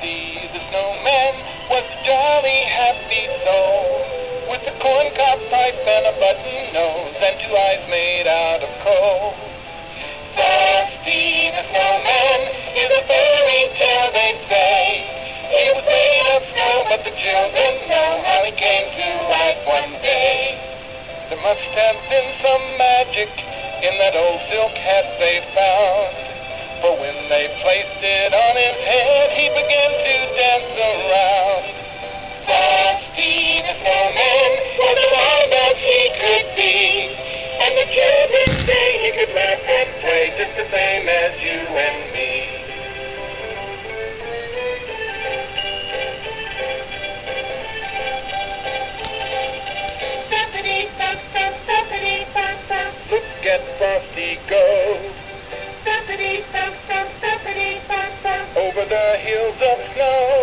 See the snowman was a jolly happy soul with a corncob pipe and a button nose and two eyes made out of coal. Frosty the snowman is a fairy tale, they say. He was made of snow, but the children know how he came to life one day. There must have been some Mississippi go. Over the hills of snow.